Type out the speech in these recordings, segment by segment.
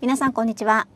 皆さんこんにちは、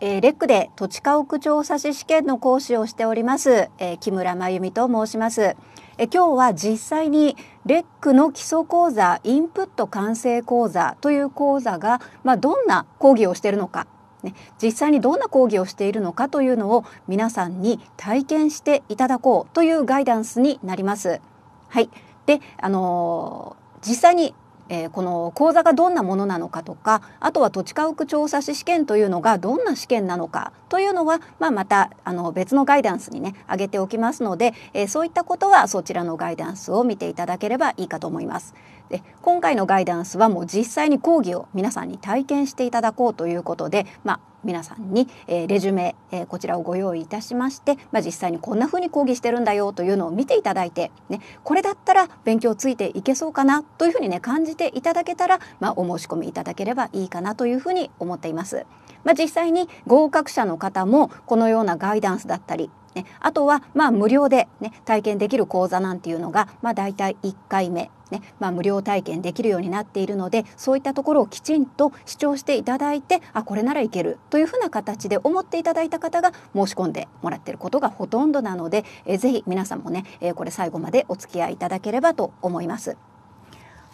えー、レックで土地家屋調査士試験の講師をしております、えー、木村真由美と申します、えー、今日は実際にレックの基礎講座インプット完成講座という講座がまあ、どんな講義をしているのか。ね、実際にどんな講義をしているのかというのを皆さんに体験していただこうというガイダンスになります。はい、で、あのー、実際にえー、この講座がどんなものなのかとかあとは土地家屋調査士試験というのがどんな試験なのかというのは、まあ、またあの別のガイダンスにね上げておきますので、えー、そういったことはそちらのガイダンスを見ていただければいいかと思います。で今回のガイダンスはもう実際に講義を皆さんに体験していただこうということで、まあ、皆さんに、えー、レジュメ、えー、こちらをご用意いたしまして、まあ、実際にこんな風に講義してるんだよというのを見ていただいて、ね、これだったら勉強ついていけそうかなというふうにね感じていただけたら、まあ、お申し込みいただければいいかなというふうに思っています。まあ、実際に合格者の方もこのようなガイダンスだったりね、あとはまあ無料で、ね、体験できる講座なんていうのが、まあ、大体1回目、ねまあ、無料体験できるようになっているのでそういったところをきちんと主張していただいてあこれならいけるというふうな形で思っていただいた方が申し込んでもらってることがほとんどなので、えー、ぜひ皆さんもね、えー、これ最後までお付き合いいただければと思います。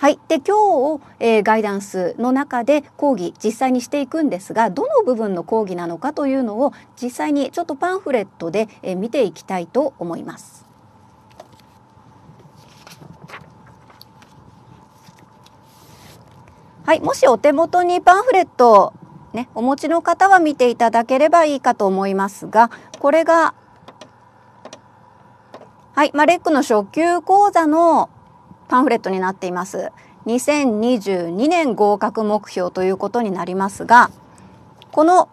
はい、で今日、えー、ガイダンスの中で講義実際にしていくんですがどの部分の講義なのかというのを実際にちょっとパンフレットで、えー、見ていきたいと思います。はい、もしお手元にパンフレットねお持ちの方は見ていただければいいかと思いますがこれがはい、まあ、レックの初級講座のパンフレットになっています。2022年合格目標ということになりますが、この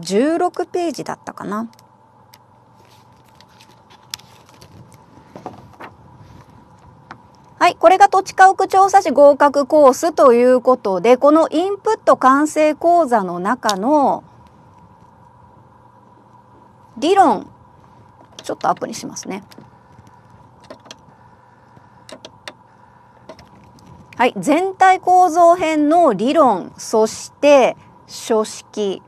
16ページだったかな。はい、これが土地家屋調査士合格コースということで、このインプット完成講座の中の理論、ちょっとアップにしますね。はい、全体構造編の理論そして書式。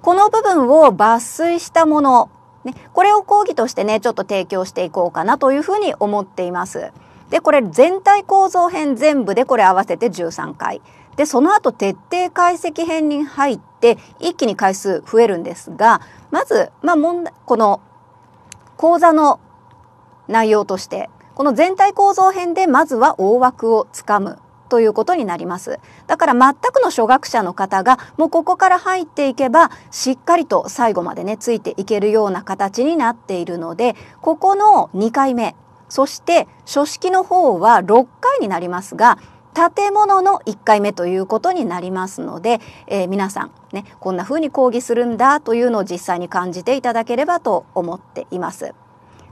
この部分を抜粋したもの、ね、これを講義としてねちょっと提供していこうかなというふうに思っています。でこれ全体構造編全部でこれ合わせて13回。でその後徹底解析編に入って一気に回数増えるんですがまず、まあ、問題この講座の内容としてこの全体構造編でまずは大枠をつかむということになります。だから全くの初学者の方がもうここから入っていけばしっかりと最後までねついていけるような形になっているのでここの2回目そして書式の方は6回になりますが建物の1回目ということになりますので、えー、皆さんねこんな風に講義するんだというのを実際に感じていただければと思っています。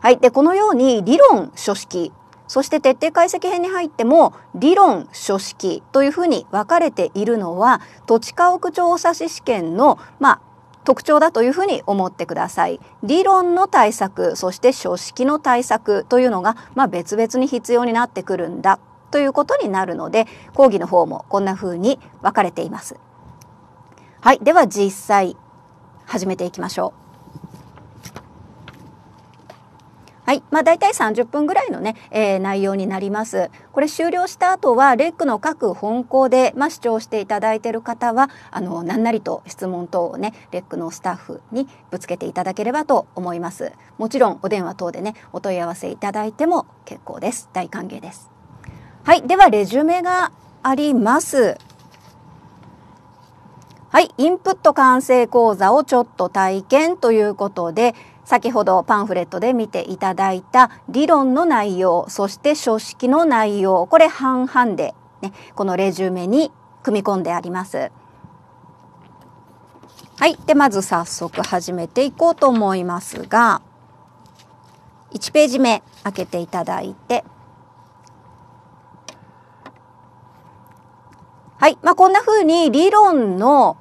はい、でこのように理論書式そして徹底解析編に入っても理論書式というふうに分かれているのは土地家屋調査士試験のまあ特徴だというふうに思ってください。理論の対策そして書式の対策というのが、まあ、別々に必要になってくるんだということになるので講義の方もこんなふうに分かれています。はい、では実際始めていきましょう。はい。まあ、大体30分ぐらいのね、えー、内容になります。これ終了した後は、レックの各本校で、まあ、視聴していただいている方は、あの、何なりと質問等をね、レックのスタッフにぶつけていただければと思います。もちろん、お電話等でね、お問い合わせいただいても結構です。大歓迎です。はい。では、レジュメがあります。はい。インプット完成講座をちょっと体験ということで、先ほどパンフレットで見ていただいた理論の内容、そして書式の内容、これ半々で、ね、このレジュメに組み込んであります。はい。で、まず早速始めていこうと思いますが、1ページ目開けていただいて、はい。まあ、こんな風に理論の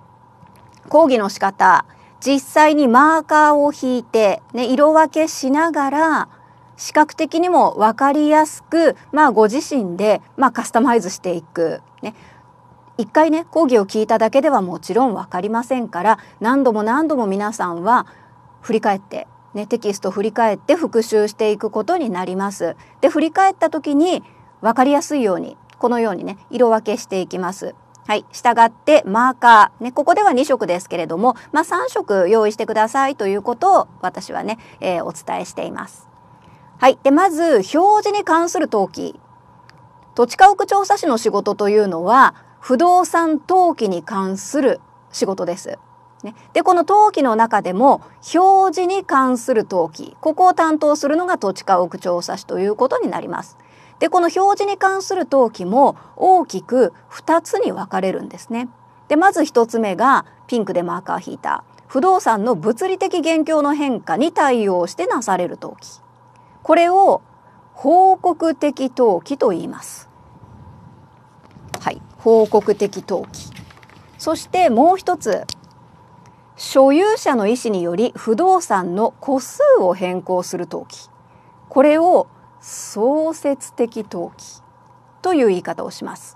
講義の仕方、実際にマーカーを引いて、ね、色分けしながら視覚的にも分かりやすく、まあ、ご自身で、まあ、カスタマイズしていく、ね、一回ね講義を聞いただけではもちろん分かりませんから何度も何度も皆さんは振り返ってね、テキスト振り返って復習していくことになります。で振り返った時に分かりやすいようにこのようにね色分けしていきます。はい。従ってマーカー。ね、ここでは2色ですけれども、まあ、3色用意してくださいということを私はね、えー、お伝えしています。はい。で、まず、表示に関する登記。土地家屋調査士の仕事というのは、不動産登記に関する仕事です。ね、でこの登記の中でも表示に関する登記ここを担当するのが土地家屋調査士ということになります。でこの表示に関する登記も大きく2つに分かれるんですね。でまず1つ目がピンクでマーカー引いた不動産の物理的現況の変化に対応してなされる登記これを報告的登記と言います。はい、報告的登記そしてもう一つ所有者の意思により不動産の個数を変更する登記これを創設的登記という言い方をします。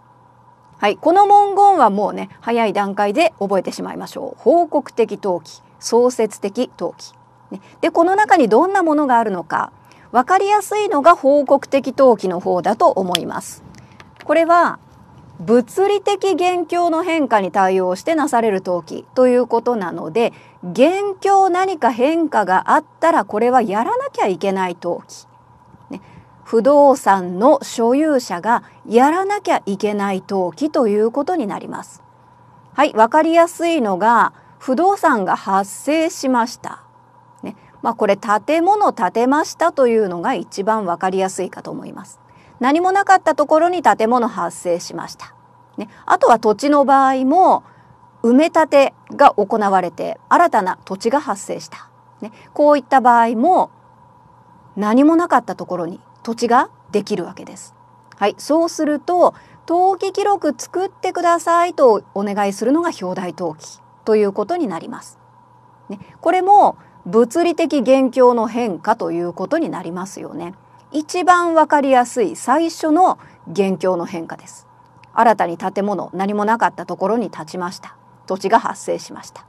はい。この文言はもうね早い段階で覚えてしまいましょう。報告的登記創設的登記、ね、でこの中にどんなものがあるのか分かりやすいのが報告的登記の方だと思います。これは物理的現況の変化に対応してなされる登記ということなので現況何か変化があったらこれはやらなきゃいけない登記、不動産の所有者がやらなきゃいけない登記ということになります。はい、わかりやすいのが不動産が発生しました。ね、まあこれ建物建てましたというのが一番わかりやすいかと思います。何もなかったところに建物発生しました。ね、あとは土地の場合も埋め立てが行われて新たな土地が発生した。ね、こういった場合も何もなかったところに土地ができるわけです。はい、そうすると登記記録作ってくださいとお願いするのが表題登記ということになります。ね、これも物理的現況の変化ということになりますよね。一番わかりやすい最初の現況の変化です。新たに建物何もなかったところに建ちました。土地が発生しました。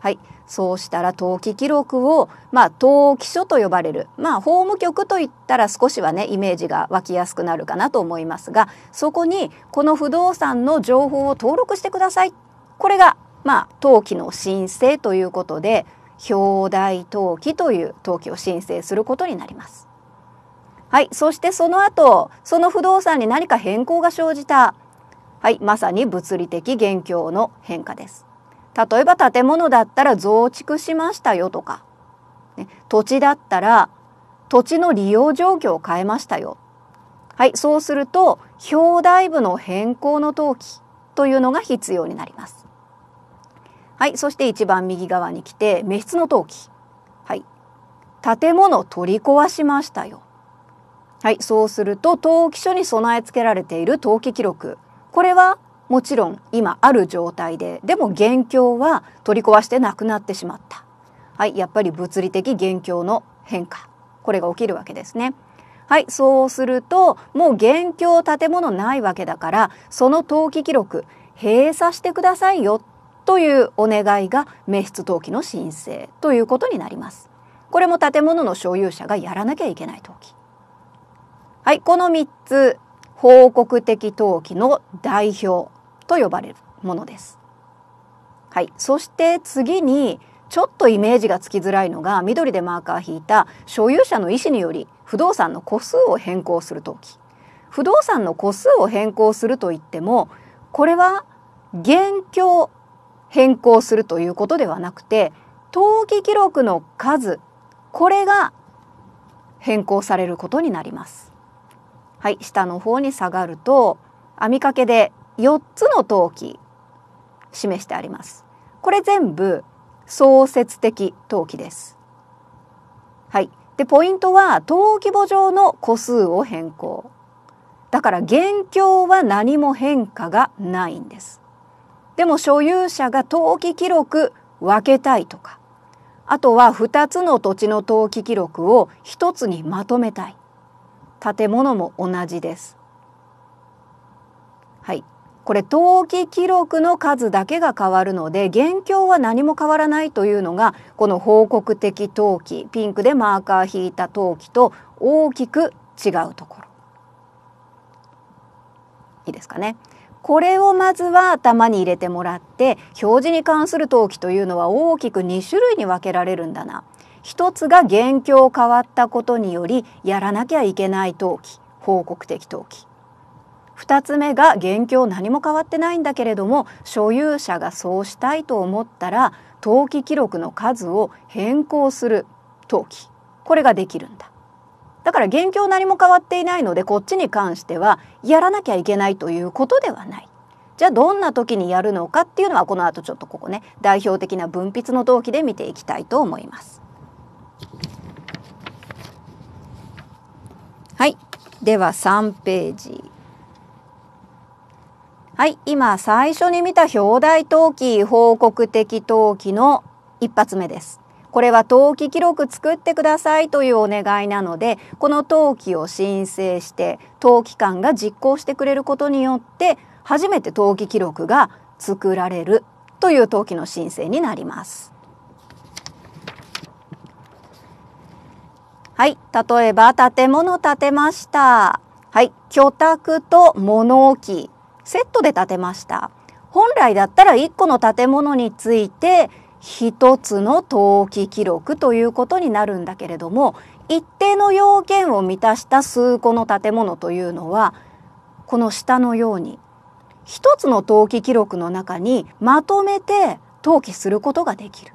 はい、そうしたら登記記録を、まあ、登記書と呼ばれる、まあ、法務局といったら少しはねイメージが湧きやすくなるかなと思いますがそこにこの不動産の情報を登録してくださいこれが、まあ、登記の申請ということで表題登記という登記を申請することになります。はい。そしてその後、その不動産に何か変更が生じた。はい。まさに物理的現況の変化です。例えば建物だったら増築しましたよとか、ね、土地だったら土地の利用状況を変えましたよ。はい。そうすると、表題部の変更の登記というのが必要になります。はい。そして一番右側に来て、滅失の登記。はい。建物取り壊しましたよ。はい、そうすると登記書に備え付けられている登記記録これはもちろん今ある状態ででも現況は取り壊してなくなってしまった。はい、やっぱり物理的現況の変化これが起きるわけですね。はい、そうするともう現況建物ないわけだからその登記記録閉鎖してくださいよというお願いが滅失登記の申請ということになります。これも建物の所有者がやらなきゃいけない登記。はい、この3つ報告的登記の代表と呼ばれるものです。はい、そして次にちょっとイメージがつきづらいのが緑でマーカー引いた所有者の意思により不動産の個数を変更する登記。不動産の個数を変更するといってもこれは現況変更するということではなくて登記記録の数これが変更されることになります。はい、下の方に下がると網掛けで4つの登記示してあります。これ全部創設的登記です。はい。で、ポイントは登記簿上の個数を変更。だから現況は何も変化がないんです。でも所有者が登記記録分けたいとか、あとは2つの土地の登記記録を1つにまとめたい。建物も同じです。はい、これ登記記録の数だけが変わるので現況は何も変わらないというのがこの報告的登記ピンクでマーカー引いた登記と大きく違うところ。いいですかね。これをまずは頭に入れてもらって表示に関する登記というのは大きく2種類に分けられるんだな。一つが現況変わったことによりやらなきゃいけない登記報告的登記2つ目が現況何も変わってないんだけれども所有者がそうしたいと思ったら登記記録の数を変更する登記これができるんだ。だから現況何も変わっていないのでこっちに関してはやらなきゃいけないということではない。じゃあどんな時にやるのかっていうのはこの後ちょっとここね代表的な分泌の登記で見ていきたいと思います。はい。では3ページ。はい今最初に見た表題登記報告的登記の一発目ですこれは登記記録作ってくださいというお願いなのでこの登記を申請して登記官が実行してくれることによって初めて登記記録が作られるという登記の申請になります。はい、例えば建物建てました。はい、居宅と物置セットで建てました本来だったら1個の建物について1つの登記記録ということになるんだけれども一定の要件を満たした数個の建物というのはこの下のように一つの登記記録の中にまとめて登記することができる。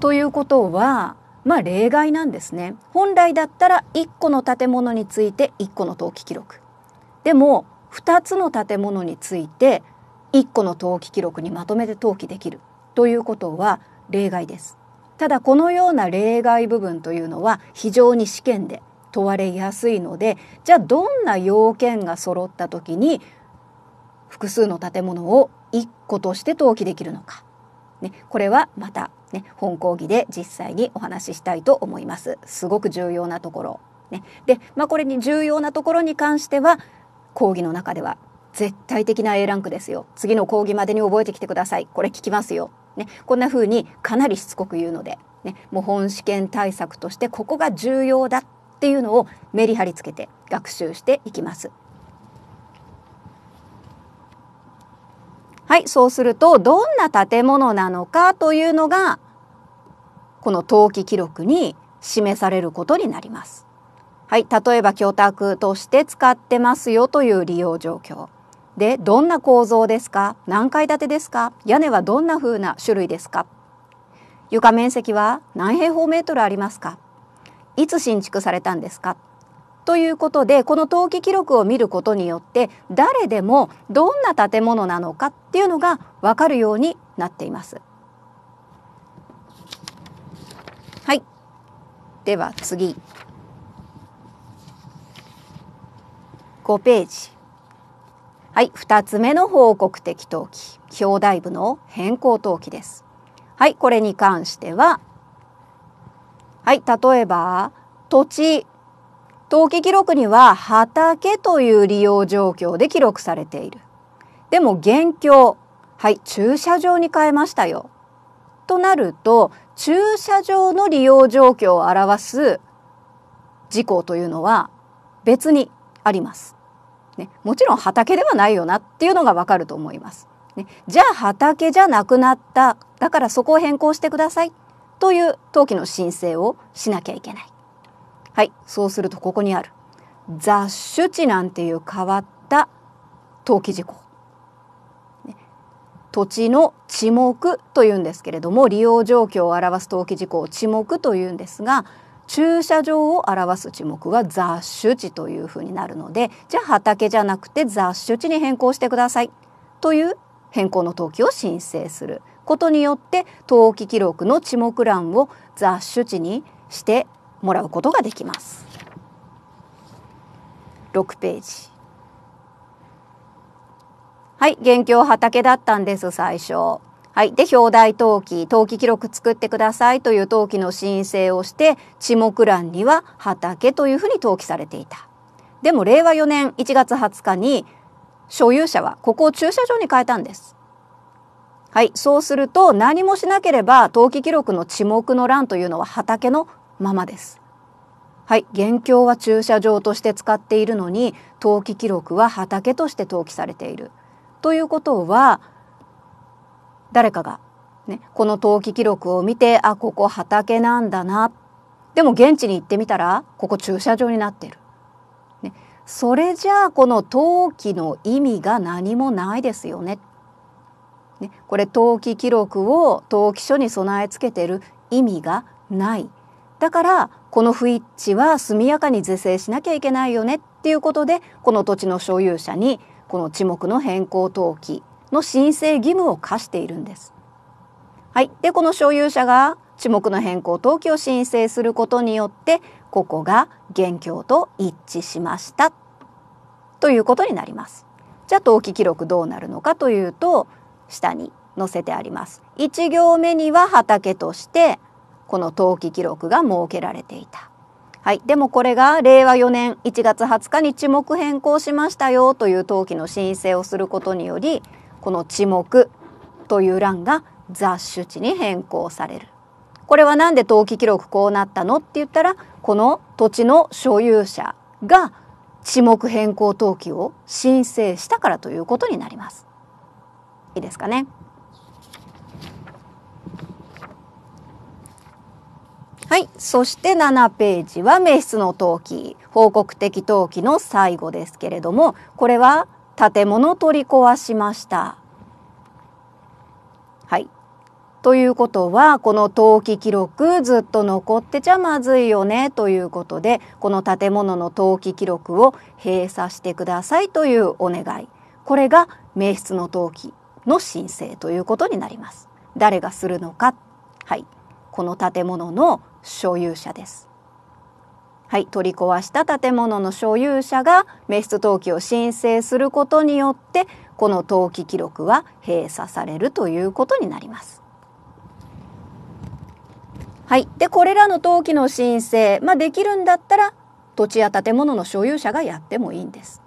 ということはまあ例外なんですね。本来だったら1個の建物について1個の登記記録。でも2つの建物について1個の登記記録にまとめて登記できるということは例外です。ただこのような例外部分というのは非常に試験で問われやすいのでじゃあどんな要件が揃った時に複数の建物を1個として登記できるのか、ね、これはまた、ね、本講義で実際にお話ししたいと思います。すごく重要なところ。ね、で、まあ、これに重要なところに関しては講義の中では絶対的な A ランクですよ。次の講義までに覚えてきてください。これ聞きますよ、ね、こんな風にかなりしつこく言うので、ね、もう本試験対策としてここが重要だっていうのをメリハリつけて学習していきます。はい、そうするとどんな建物なのかというのがこの登記記録に示されることになります。はい、例えば居宅として使ってますよという利用状況。で、どんな構造ですか？何階建てですか？屋根はどんな風な種類ですか？床面積は何平方メートルありますか？いつ新築されたんですか？ということでこの登記記録を見ることによって誰でもどんな建物なのかっていうのが分かるようになっています。はい。では次。5ページ。はい2つ目の報告的登記表題部の変更登記です。はいこれに関してははい例えば土地。登記記録には畑という利用状況で記録されている。でも現況はい駐車場に変えましたよ。となると駐車場の利用状況を表す事項というのは別にあります。ね、もちろん畑ではないよなっていうのがわかると思います。ね、じゃあ畑じゃなくなっただからそこを変更してくださいという登記の申請をしなきゃいけない。はいそうするとここにある雑種地なんていう変わった登記事項。土地の地目というんですけれども利用状況を表す登記事項を地目というんですが駐車場を表す地目は雑種地というふうになるのでじゃあ畑じゃなくて雑種地に変更してくださいという変更の登記を申請することによって登記記録の地目欄を雑種地にしてもらうことができます。6ページはい、現況畑だったんです最初。はい。で、表題登記、登記記録作ってくださいという登記の申請をして、地目欄には畑というふうに登記されていた。でも令和4年1月20日に所有者はここを駐車場に変えたんです。はい、そうすると何もしなければ登記記録の地目の欄というのは畑のままです。はい、現況は駐車場として使っているのに登記記録は畑として登記されている。ということは誰かが、ね、この登記記録を見てあここ畑なんだなでも現地に行ってみたらここ駐車場になってる。ね、それじゃあこの登記の意味が何もないですよね。ねこれ登記記録を登記書に備え付けてる意味がない。だからこの不一致は速やかに是正しなきゃいけないよねっていうことでこの土地の所有者にこの地目の変更登記の申請義務を課しているんです。はい、でこの所有者が地目の変更登記を申請することによってここが現況と一致しましたということになります。じゃあ登記記録どうなるのかというと下に載せてあります。1行目には畑としてこの登記記録が設けられていた。はい、でもこれが令和4年1月20日に地目変更しましたよという登記の申請をすることによりこの地目という欄が雑種地に変更される。これは何で登記記録こうなったのって言ったらこの土地の所有者が地目変更登記を申請したからということになります。いいですかね？はい。そして7ページは名室の登記、報告的登記の最後ですけれども、これは建物取り壊しました。はい。ということは、この登記記録ずっと残ってちゃまずいよねということで、この建物の登記記録を閉鎖してくださいというお願い。これが名室の登記の申請ということになります。誰がするのか。はい。この建物の所有者です。はい、取り壊した建物の所有者が滅失登記を申請することによってこの登記記録は閉鎖されるということになります。はい、でこれらの登記の申請、まあ、できるんだったら土地や建物の所有者がやってもいいんです。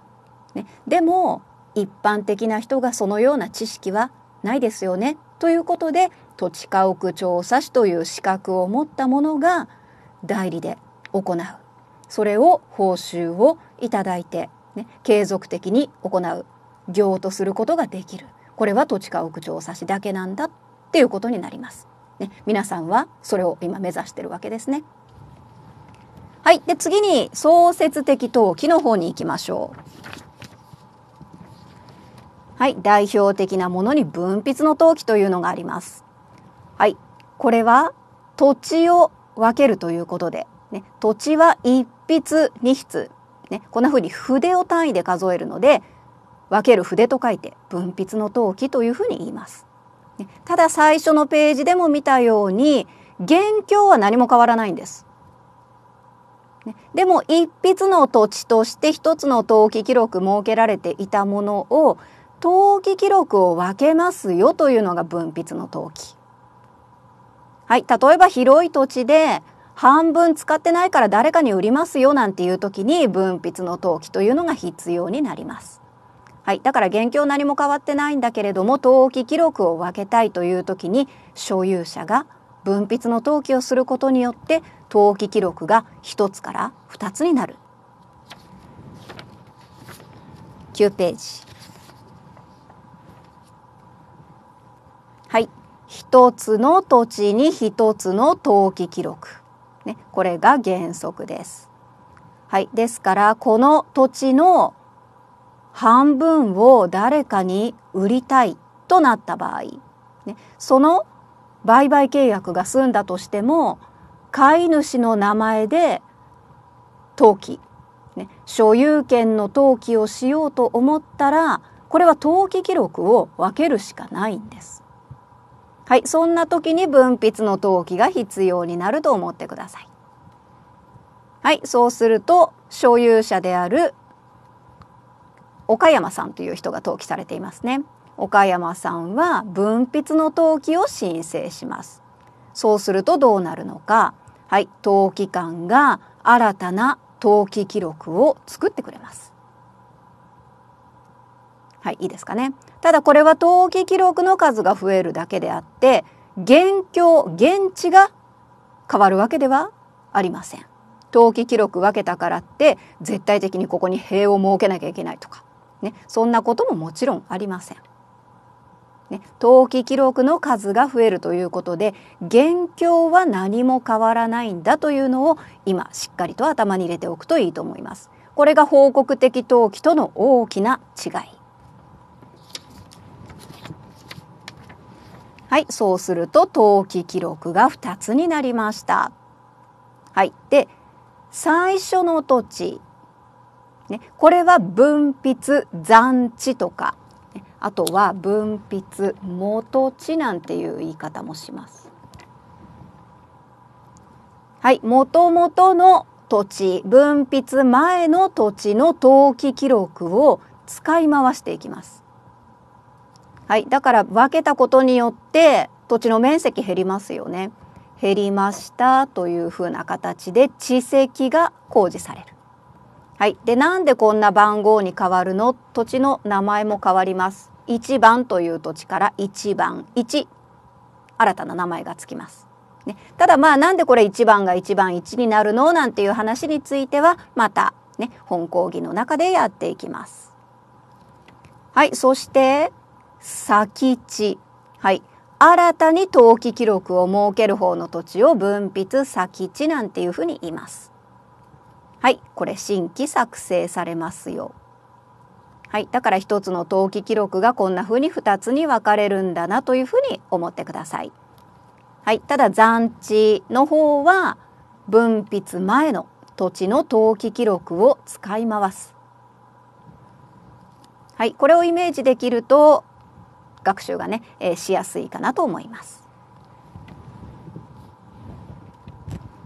ね、でも一般的な人がそのような知識はないですよねということで土地家屋調査士という資格を持った者が代理で行うそれを報酬をいただいて、ね、継続的に行う業とすることができるこれは土地家屋調査士だけなんだっていうことになります。ね、皆さんはそれを今目指してるわけですね。はい、で次に創設的登記の方に行きましょう。はい、代表的なものに分泌の登記というのがあります。はい、これは土地を分けるということで、ね、土地は一筆二筆、ね、こんな風に筆を単位で数えるので分ける筆と書いて分筆の登記というふうに言います。ね、ただ最初のページでも見たように現況は何も変わらないんです。ね、でも一筆の土地として一つの登記記録設けられていたものを登記記録を分けますよというのが分筆の登記。はい、例えば広い土地で半分使ってないから誰かに売りますよなんていう時に分筆の登記というのが必要になります。はい、だから現況何も変わってないんだけれども登記記録を分けたいという時に所有者が分筆の登記をすることによって登記記録が1つから2つになる。9ページ。はい。一つの土地に一つの登記記録。ね、これが原則です。はい。ですから、この土地の半分を誰かに売りたいとなった場合、ね、その売買契約が済んだとしても、飼い主の名前で登記、ね、所有権の登記をしようと思ったら、これは登記記録を分けるしかないんです。はい、そんな時に分泌の登記が必要になると思ってください。はい、そうすると所有者である岡山さんという人が登記されていますね。岡山さんは分泌の登記を申請します。そうするとどうなるのか。はい、登記官が新たな登記記録を作ってくれます。はい、いいですかね。ただこれは登記記録の数が増えるだけであって、現況、現地が変わるわけではありません。登記記録分けたからって絶対的にここに塀を設けなきゃいけないとか、ね、そんなことももちろんありません。ね、登記記録の数が増えるということで現況は何も変わらないんだというのを今しっかりと頭に入れておくといいと思います。これが報告的登記との大きな違い。はい、そうすると登記記録が2つになりました。はい、で最初の土地、ね、これは分泌残地とかあとは分泌元地なんていう言い方もします。はい、元々の土地分泌前の土地の登記記録を使い回していきます。はい、だから分けたことによって土地の面積減りますよね。減りましたというふうな形で地籍が公示される。はい、でなんでこんな番号に変わるの？土地の名前も変わります。1番という土地から1番1新たな名前がつきます。ね、ただまあなんでこれ1番が1番1になるの？なんていう話についてはまたね本講義の中でやっていきます。はいそして先地はい新たに登記記録を設ける方の土地を分泌先地なんていうふうに言います。はい、これ新規作成されますよ。はい、だから一つの登記記録がこんな風に2つに分かれるんだなというふうに思ってください。はい、ただ残地の方は分泌前の土地の登記記録を使い回す。はい、これをイメージできると学習がね、えー、しやすいかなと思います。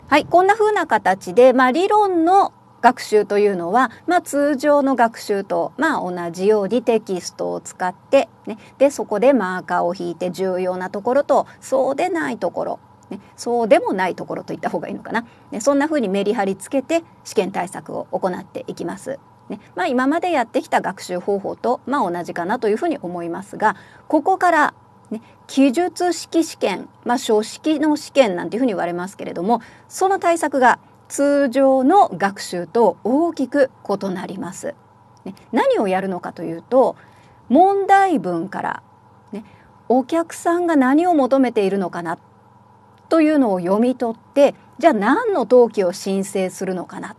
はい、こんな風な形で、まあ、理論の学習というのは、まあ、通常の学習と、まあ、同じようにテキストを使って、ね、でそこでマーカーを引いて重要なところとそうでないところ、ね、そうでもないところといった方がいいのかな、ね、そんな風にメリハリつけて試験対策を行っていきます。ねまあ、今までやってきた学習方法と、まあ、同じかなというふうに思いますがここからね、記述式試験、まあ、書式の試験なんていうふうに言われますけれどもその対策が通常の学習と大きく異なります。ね、何をやるのかというと問題文から、ね、お客さんが何を求めているのかなというのを読み取ってじゃあ何の登記を申請するのかな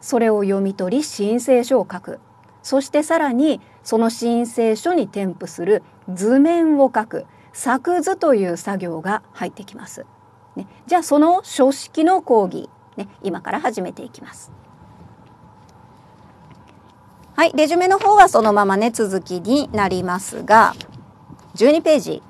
それを読み取り申請書を書く。そしてさらにその申請書に添付する図面を書く。作図という作業が入ってきます。ね、じゃあその書式の講義、ね、今から始めていきます。はい、レジュメの方はそのままね続きになりますが12ページ。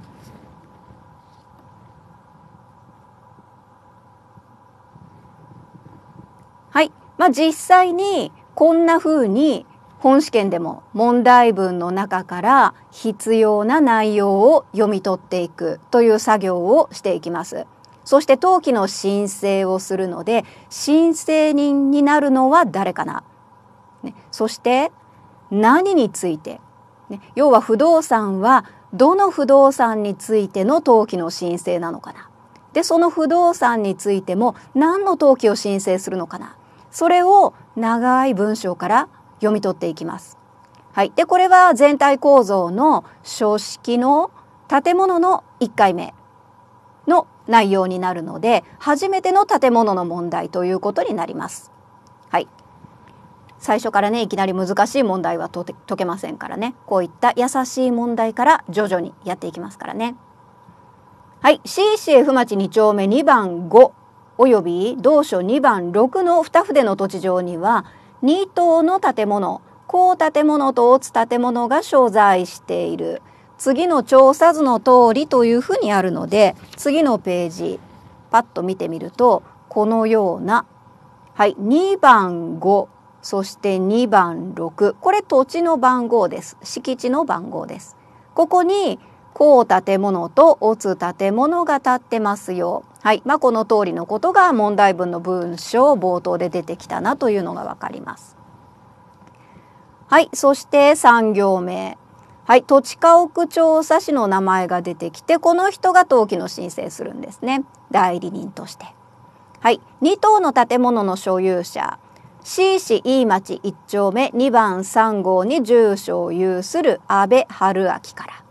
まあ、実際にこんな風に本試験でも問題文の中から必要な内容を読み取っていくという作業をしていきます。そして登記の申請をするので申請人になるのは誰かな、ね、そして何について、ね、要は不動産はどの不動産についての登記の申請なのかな。でその不動産についても何の登記を申請するのかな。それを長い文章から読み取っていきます。はい、でこれは全体構造の書式の建物の1回目の内容になるので初めての建物の問題ということになります。はい、最初からねいきなり難しい問題は解けませんからねこういった優しい問題から徐々にやっていきますからね。はい CCF 町2丁目2番5および同書2番6の二筆の土地上には2棟の建物高建物と大津建物が所在している。次の調査図の通りというふうにあるので次のページパッと見てみるとこのようなはい2番5そして2番6これ土地の番号です。敷地の番号です。ここに高建物とオツ建物が建ってますよはいまあ、この通りのことが問題文の文章冒頭で出てきたなというのがわかります。はい、そして3行目。はい、土地家屋調査士の名前が出てきて、この人が登記の申請するんですね。代理人として。はい、2棟の建物の所有者。C 市飯町1丁目2番3号に住所を有する安倍春明から。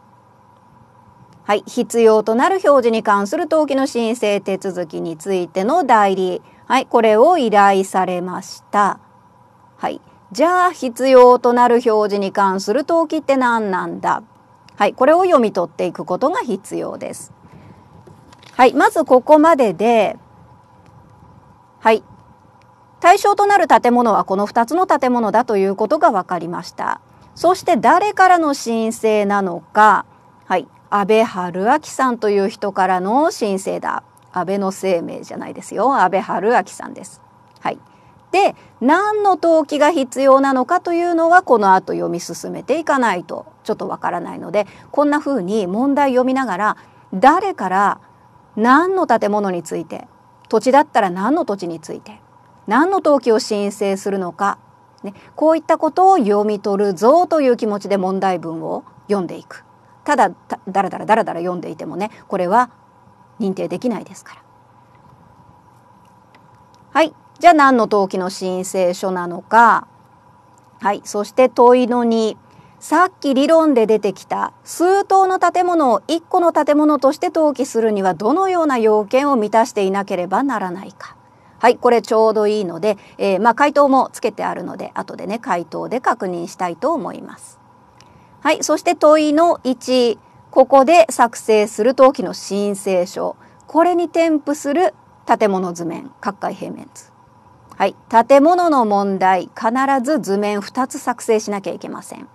はい、必要となる表示に関する登記の申請手続きについての代理、はい、これを依頼されました。はい、じゃあ必要となる表示に関する登記って何なんだ？はい、これを読み取っていくことが必要です。はい、まずここまでで、はい、対象となる建物はこの2つの建物だということが分かりました。そして誰からの申請なのか、安倍春明さんという人からの申請だ。安倍の生命じゃないですよ。安倍春明さんです。はい。で何の登記が必要なのかというのはこの後読み進めていかないと。ちょっとわからないのでこんな風に問題読みながら誰から何の建物について土地だったら何の土地について何の登記を申請するのか、ね、こういったことを読み取るぞという気持ちで問題文を読んでいく。ただだらだらだらだら読んでいてもねこれは認定できないですから。はいじゃあ何の登記の申請書なのかはいそして問いの2さっき理論で出てきた数棟の建物を1個の建物として登記するにはどのような要件を満たしていなければならないか。はい、これちょうどいいので、えー、まあ回答もつけてあるので後でね回答で確認したいと思います。はい、そして問いの1、ここで作成する登記の申請書。これに添付する建物図面、各界平面図。はい、建物の問題、必ず図面2つ作成しなきゃいけません。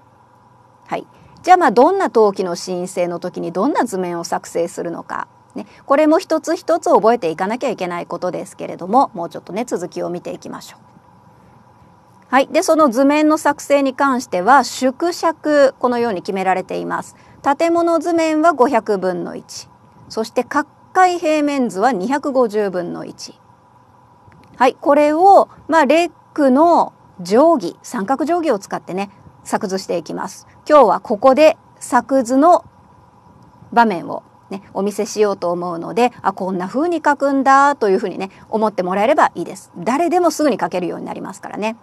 はい、じゃあまあどんな登記の申請の時にどんな図面を作成するのか。ね、これも一つ一つ覚えていかなきゃいけないことですけれどももうちょっとね続きを見ていきましょう。はい。で、その図面の作成に関しては、縮尺、このように決められています。建物図面は500分の1。そして、各界平面図は250分の1。はい。これを、まあ、レックの定規、三角定規を使ってね、作図していきます。今日はここで作図の場面をね、お見せしようと思うのであこんな風に書くんだというふうにね思ってもらえればいいです誰でもすぐに書けるようになりますからね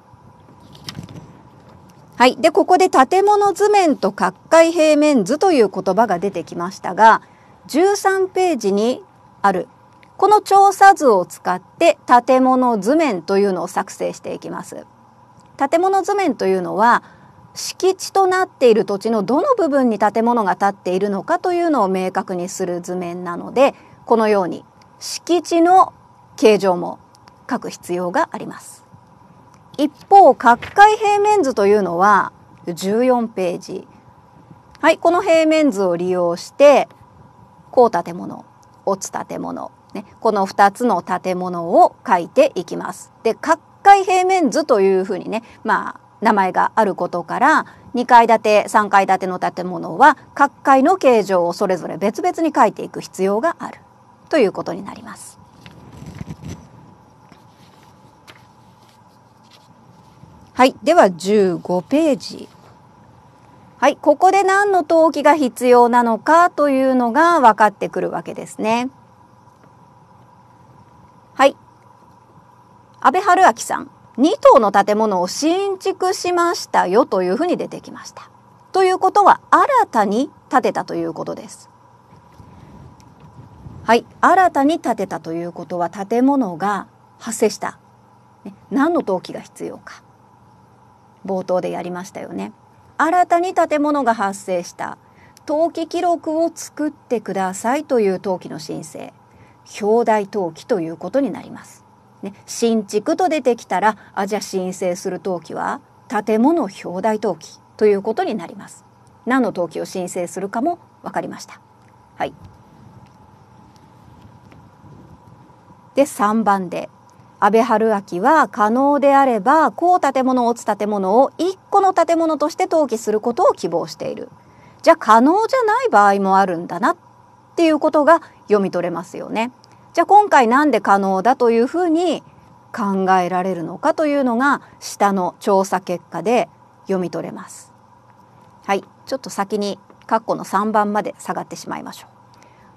はい。で、ここで建物図面と角界平面図という言葉が出てきましたが、13ページにある、この調査図を使って建物図面というのを作成していきます。建物図面というのは、敷地となっている土地のどの部分に建物が建っているのかというのを明確にする図面なので、このように敷地の形状も書く必要があります。一方角界平面図というのは14ページはいこの平面図を利用して高建物落つ建物、ね、この2つの建物を書いていきます。で角界平面図というふうにねまあ名前があることから2階建て3階建ての建物は各階の形状をそれぞれ別々に書いていく必要があるということになります。はい。では15ページ。はい。ここで何の登記が必要なのかというのが分かってくるわけですね。はい。安倍春明さん。2棟の建物を新築しましたよというふうに出てきました。ということは新たに建てたということです。はい。新たに建てたということは建物が発生した。何の登記が必要か。冒頭でやりましたよね。新たに建物が発生した。登記記録を作ってくださいという登記の申請。表題登記ということになります、ね、新築と出てきたらあじゃあ申請する登記は建物表題登記ということになります。何の登記を申請するかも分かりました。はい。で3番で安倍春明は可能であれば高建物落つ建物を1個の建物として登記することを希望しているじゃあ可能じゃない場合もあるんだなっていうことが読み取れますよねじゃあ今回なんで可能だというふうに考えられるのかというのが下の調査結果で読み取れます。はい、ちょっと先に括弧の3番まで下がってしまいましょう。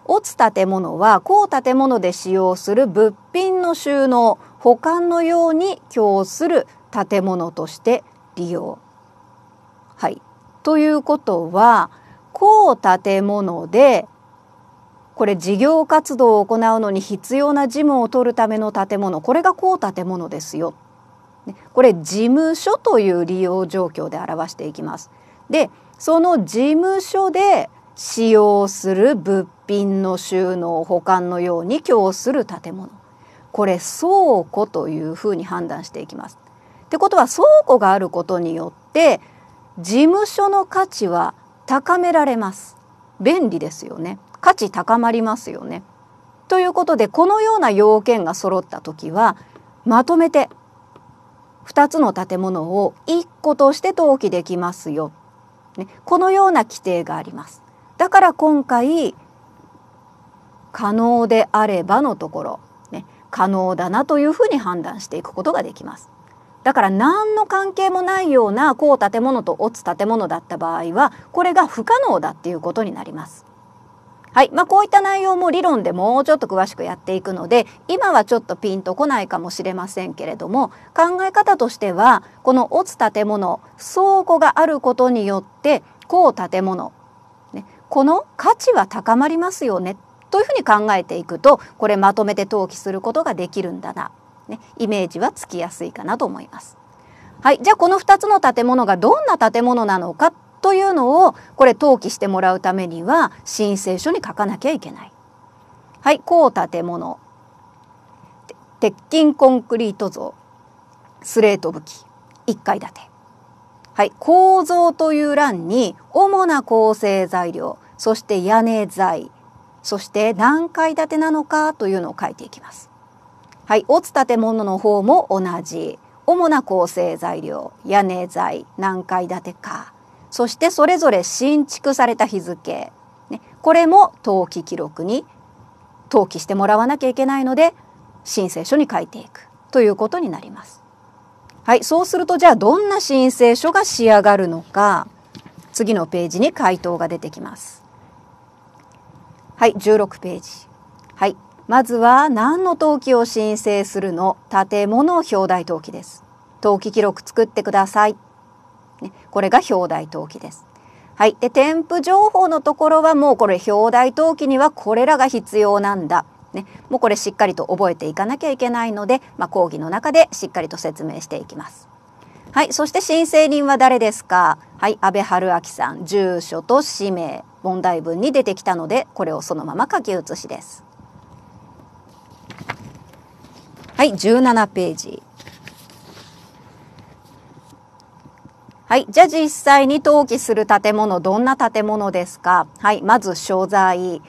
落つ建物は高建物で使用する物品の収納保管のように供する建物として利用。はい、ということは高建物でこれ事業活動を行うのに必要な事務を取るための建物これが高建物ですよ。これ事務所という利用状況で表していきます。でその事務所で使用する物品の収納保管のように供する建物これ倉庫というふうに判断していきます。ってことは倉庫があることによって事務所の価値は高められます。便利ですよね。価値高まりますよね。ということでこのような要件が揃った時はまとめて2つの建物を1個として登記できますよ。ね、このような規定があります。だから今回可能であればのところ、可能だなというふうに判断していくことができます。だから何の関係もないようなこう建物と落つ建物だった場合はこれが不可能だっていうことになります。はい。まあ、こういった内容も理論でもうちょっと詳しくやっていくので、今はちょっとピンとこないかもしれませんけれども、考え方としては、この落つ建物、倉庫があることによって、こう建物、ね、この価値は高まりますよね、というふうに考えていくと、これまとめて登記することができるんだな、ね、イメージはつきやすいかなと思います。はい。じゃあこの2つの建物がどんな建物なのかというのをこれ登記してもらうためには申請書に書かなきゃいけない。はい、こう建物鉄筋コンクリート像スレート武器1階建て。はい、構造という欄に主な構成材料そして屋根材そして何階建てなのかというのを書いていきます。はい、落つ建物の方も同じ主な構成材料屋根材何階建てかそしてそれぞれ新築された日付、ね、これも登記記録に登記してもらわなきゃいけないので申請書に書いていくということになります。はい、そうするとじゃあどんな申請書が仕上がるのか次のページに回答が出てきます。はい、16ページ。はい、まずは何の登記を申請するの？建物表題登記です。登記記録作ってください。ね、これが表題登記です。はい、で添付情報のところはもうこれ表題登記にはこれらが必要なんだ。ね、もうこれしっかりと覚えていかなきゃいけないので、まあ、講義の中でしっかりと説明していきます。はい、そして申請人は誰ですか？はい、安倍春明さん、住所と氏名、問題文に出てきたので、これをそのまま書き写しです。はい、17ページ。はい。じゃあ実際に登記する建物、どんな建物ですか？はい。まず所在。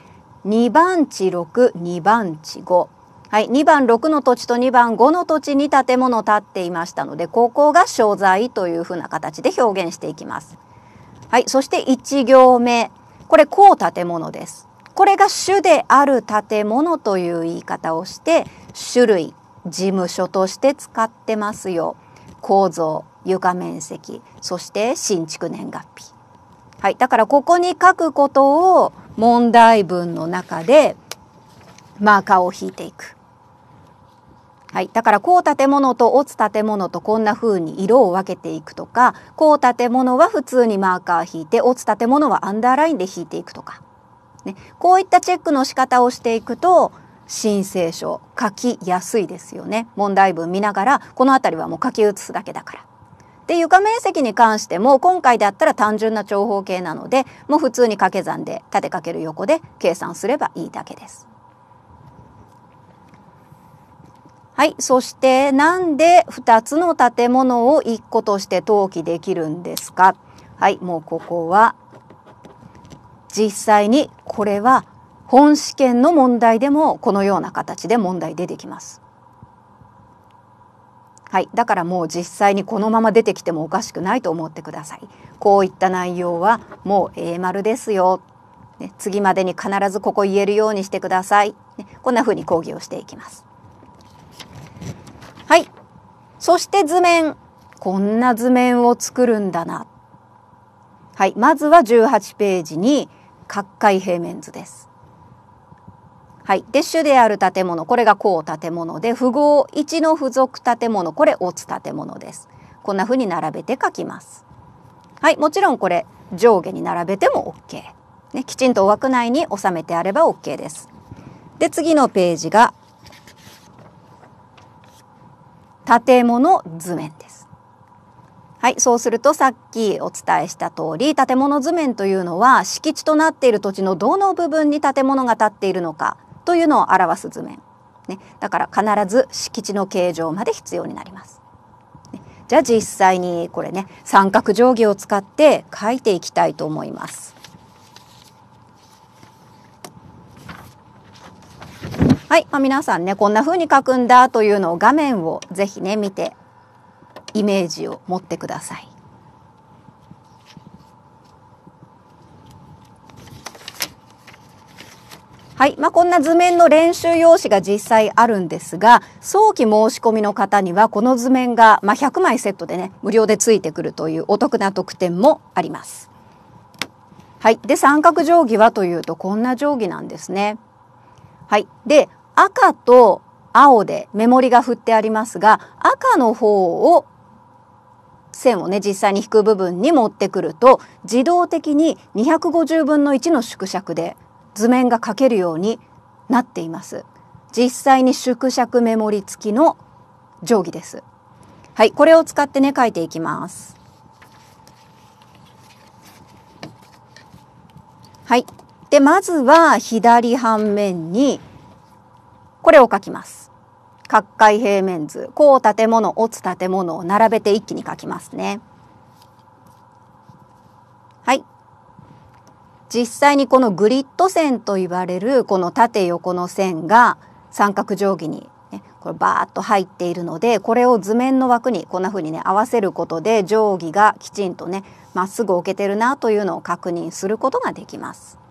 2番地6、2番地5。はい。2番6の土地と2番5の土地に建物建っていましたので、ここが所在というふうな形で表現していきます。はい。そして1行目。これ、こう建物です。これが主である建物という言い方をして、種類、事務所として使ってますよ。構造、床面積そして新築年月日はいだからここに書くことを問題文の中でマーカーを引いていくはい、だからこう建物と落つ建物とこんな風に色を分けていくとかこう建物は普通にマーカー引いて落つ建物はアンダーラインで引いていくとか、ね、こういったチェックの仕方をしていくと申請書書きやすいですよね問題文見ながらこの辺りはもう書き写すだけだから。で床面積に関しても今回であったら単純な長方形なのでもう普通に掛け算で縦かける横で計算すればいいだけです。はい。そして、なんで2つの建物を1個として登記できるんですか？はい。もうここは、実際にこれは本試験の問題でもこのような形で問題出てきます。はい、だからもう実際にこのまま出てきてもおかしくないと思ってください。こういった内容はもう A 丸ですよ。ね、次までに必ずここ言えるようにしてください。ね、こんな風に講義をしていきます。はい。そして図面。こんな図面を作るんだな。はい。まずは18ページに角界平面図です。はい。で、主である建物。これが公建物で、符号1の付属建物。これ、オツ建物です。こんな風に並べて書きます。はい。もちろんこれ、上下に並べても OK。ね、きちんと枠内に収めてあれば OK です。で、次のページが、建物図面です。はい、そうするとさっきお伝えした通り建物図面というのは敷地となっている土地のどの部分に建物が建っているのかというのを表す図面。ね、だから必ず敷地の形状まで必要になります。じゃあ実際にこれね三角定規を使って書いていきたいと思います。はい、まあ、皆さんねこんな風に書くんだというのを画面をぜひね見てイメージを持ってください。はい。まあ、こんな図面の練習用紙が実際あるんですが、早期申し込みの方にはこの図面が、まあ、100枚セットでね、無料でついてくるというお得な特典もあります。はい。で、三角定規はというとこんな定規なんですね。はい。で、赤と青でメモリが振ってありますが、赤の方を線をね、実際に引く部分に持ってくると、自動的に250分の1の縮尺で図面が描けるようになっています。実際に縮尺メモリ付きの定規です。はい、これを使ってね、書いていきます。はい。で、まずは左半面に、これを書きます。角界平面図、こう建物、オツ建物を並べて一気に書きますね。はい。実際にこのグリッド線と言われるこの縦横の線が三角定規に、ね、これバーッと入っているのでこれを図面の枠にこんな風にね合わせることで定規がきちんとねまっすぐ置けてるなというのを確認することができます。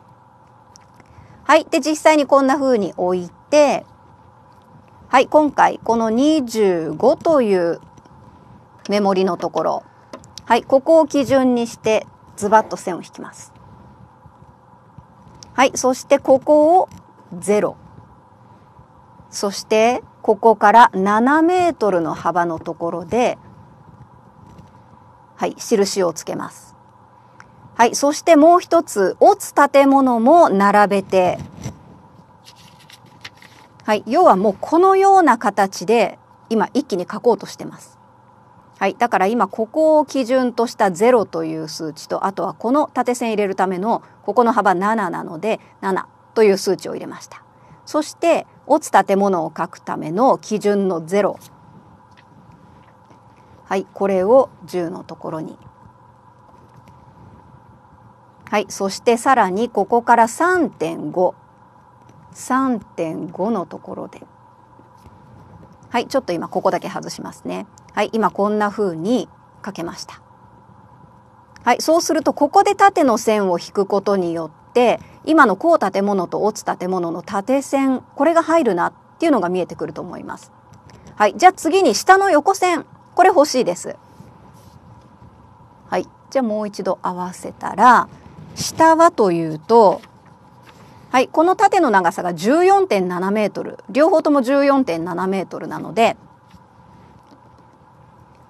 はい。で、実際にこんな風に置いて、はい、今回この25というメモリのところ、はい、ここを基準にしてズバッと線を引きます。はい、そしてここを0。そしてここから7メートルの幅のところで、はい、印をつけます。はい、そしてもう一つ、落つ建物も並べて、はい、要はもうこのような形で今一気に書こうとしてます。はい、だから今ここを基準とした0という数値とあとはこの縦線入れるためのここの幅7なので7という数値を入れました。そして落ち建物を書くための基準の0はいこれを10のところにはいそしてさらにここから3.5 3.5のところで。はいちょっと今ここだけ外しますね。はい今こんな風にかけました。はいそうするとここで縦の線を引くことによって今のこう建物と落つ建物の縦線これが入るなっていうのが見えてくると思います。はいじゃあ次に下の横線これ欲しいです。はいじゃあもう一度合わせたら下はというとはい、この縦の長さが14.7メートル両方とも14.7メートルなので、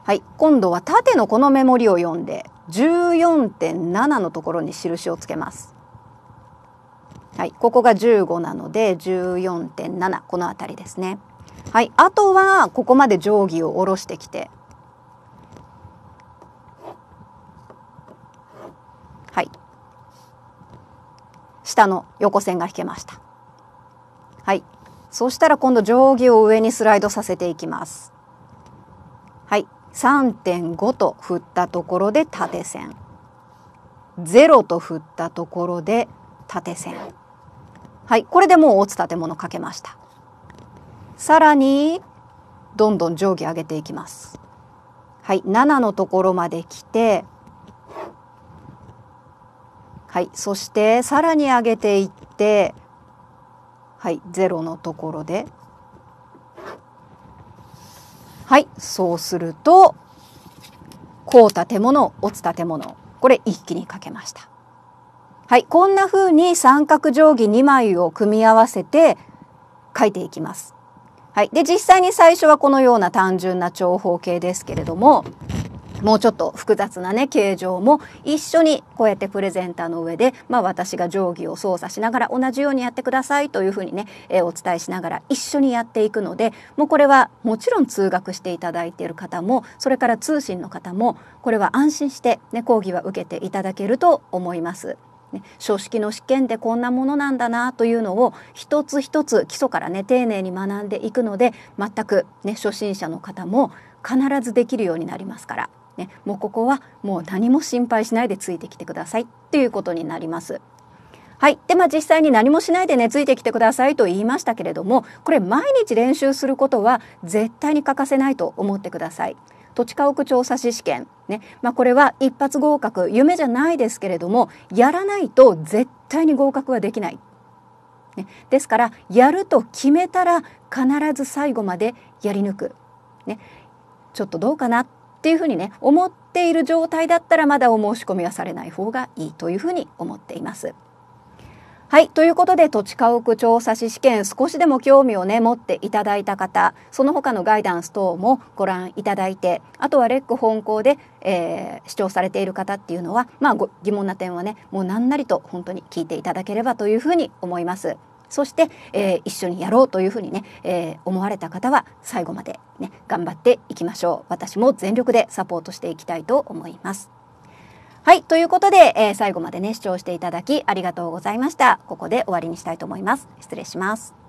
はい、今度は縦のこのメモリを読んで14.7のところに印をつけます。はい、ここが15なので14.7この辺りですね。はい、あとはここまで定規を下ろしてきてはい下の横線が引けました。はい。そしたら今度定規を上にスライドさせていきます。はい。3.5と振ったところで縦線。0と振ったところで縦線。はい。これでもう落つ建物かけました。さらにどんどん定規上げていきます。はい。7のところまで来てはいそしてさらに上げていってはい0のところで。はいそうするとこう建物落つ建物これ一気にかけました。はいこんな風に三角定規2枚を組み合わせて書いていきます。はいで実際に最初はこのような単純な長方形ですけれどももうちょっと複雑なね形状も一緒にこうやってプレゼンターの上で、まあ、私が定規を操作しながら同じようにやってくださいというふうにね、え、お伝えしながら一緒にやっていくのでもうこれはもちろん通学していただいている方もそれから通信の方もこれは安心して、ね、講義は受けていただけると思います。ね、書式の試験でこんなものなんだなというのを一つ一つ基礎からね丁寧に学んでいくので全くね初心者の方も必ずできるようになりますから。ね、もうここはもう何も心配しないでついてきてくださいっていうことになります。はい。で、まあ実際に何もしないでね、ついてきてくださいと言いましたけれども、これ毎日練習することは絶対に欠かせないと思ってください。土地家屋調査士試験。ね。まあこれは一発合格、夢じゃないですけれども、やらないと絶対に合格はできない。ね、ですから、やると決めたら必ず最後までやり抜く。ね。ちょっとどうかなっていうふうにね思っている状態だったらまだお申し込みはされない方がいいというふうに思っています。はい。ということで、土地家屋調査士試験、少しでも興味をね、持っていただいた方、その他のガイダンス等もご覧いただいて、あとはレック本校で、えー、視聴されている方っていうのは、まあ、疑問な点はね、もう何なりと本当に聞いていただければというふうに思います。そして、えー、一緒にやろうというふうにね、えー、思われた方は最後までね頑張っていきましょう。私も全力でサポートしていきたいと思います。はいということで、えー、最後までね視聴していただきありがとうございました。ここで終わりにしたいと思います。失礼します。